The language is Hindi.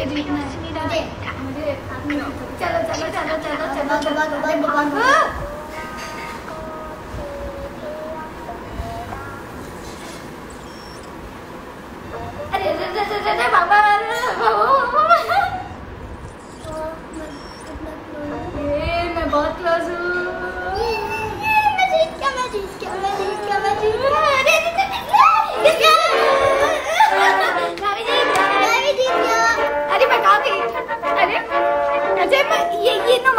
है बहुत क्लोज हूँ अरे अजय ये ये न...